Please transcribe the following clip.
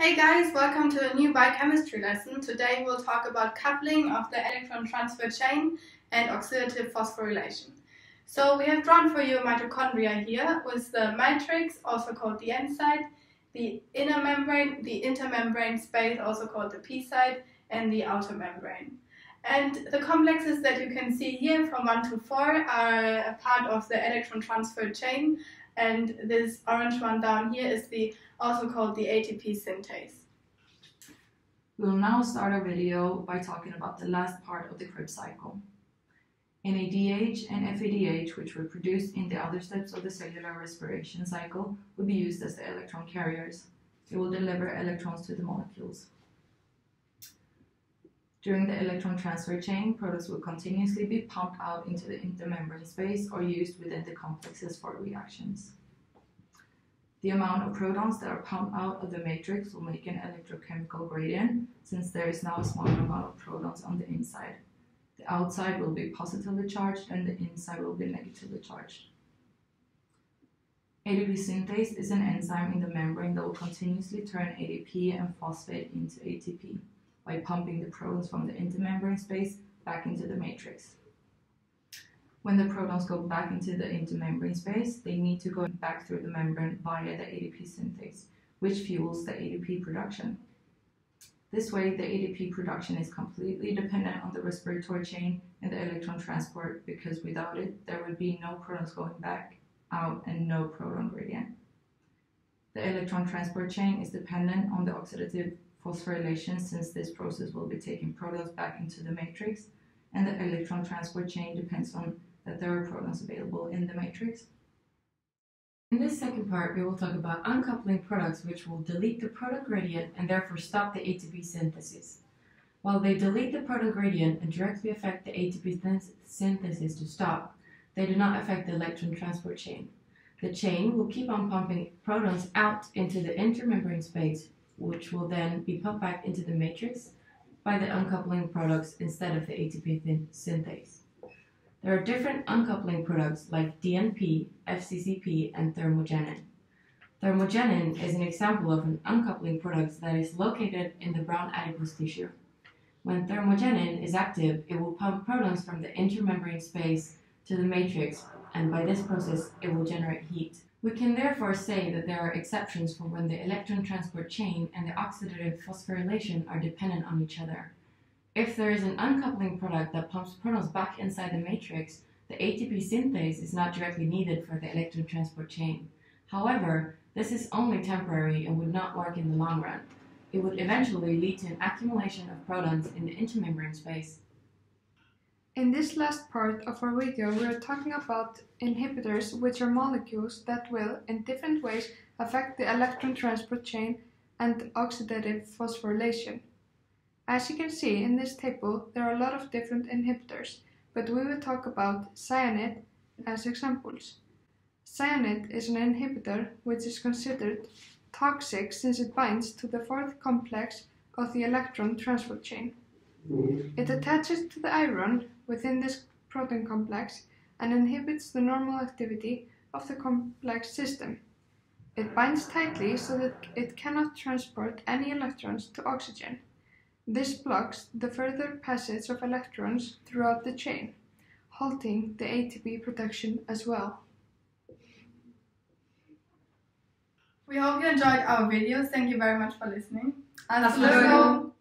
Hey guys, welcome to a new biochemistry lesson. Today we'll talk about coupling of the electron transfer chain and oxidative phosphorylation. So we have drawn for you mitochondria here with the matrix, also called the N side, the inner membrane, the intermembrane space, also called the P side, and the outer membrane. And the complexes that you can see here from 1 to 4 are a part of the electron transfer chain and this orange one down here is the also called the ATP synthase. We'll now start our video by talking about the last part of the Krebs cycle. NADH and FADH, which were produced in the other steps of the cellular respiration cycle, will be used as the electron carriers. They will deliver electrons to the molecules. During the electron transfer chain, products will continuously be pumped out into the intermembrane space or used within the complexes for reactions. The amount of protons that are pumped out of the matrix will make an electrochemical gradient since there is now a smaller amount of protons on the inside. The outside will be positively charged and the inside will be negatively charged. ATP synthase is an enzyme in the membrane that will continuously turn ADP and phosphate into ATP by pumping the protons from the intermembrane space back into the matrix. When the protons go back into the intermembrane space, they need to go back through the membrane via the ATP synthase, which fuels the ATP production. This way, the ATP production is completely dependent on the respiratory chain and the electron transport because without it, there would be no protons going back out and no proton gradient. The electron transport chain is dependent on the oxidative phosphorylation since this process will be taking protons back into the matrix and the electron transport chain depends on that there are protons available in the matrix. In this second part, we will talk about uncoupling products which will delete the proton gradient and therefore stop the ATP synthesis. While they delete the proton gradient and directly affect the ATP synthesis to stop, they do not affect the electron transport chain. The chain will keep on pumping protons out into the intermembrane space, which will then be pumped back into the matrix by the uncoupling products instead of the ATP synthase. There are different uncoupling products like DNP, FCCP, and thermogenin. Thermogenin is an example of an uncoupling product that is located in the brown adipose tissue. When thermogenin is active, it will pump protons from the intermembrane space to the matrix, and by this process, it will generate heat. We can therefore say that there are exceptions for when the electron transport chain and the oxidative phosphorylation are dependent on each other. If there is an uncoupling product that pumps protons back inside the matrix, the ATP synthase is not directly needed for the electron transport chain. However, this is only temporary and would not work in the long run. It would eventually lead to an accumulation of protons in the intermembrane space. In this last part of our video, we are talking about inhibitors, which are molecules that will, in different ways, affect the electron transport chain and oxidative phosphorylation. As you can see in this table, there are a lot of different inhibitors, but we will talk about cyanide as examples. Cyanide is an inhibitor which is considered toxic since it binds to the fourth complex of the electron transport chain. It attaches to the iron within this protein complex and inhibits the normal activity of the complex system. It binds tightly so that it cannot transport any electrons to oxygen. This blocks the further passage of electrons throughout the chain, halting the ATP production as well. We hope you enjoyed our videos. Thank you very much for listening. Hasta luego.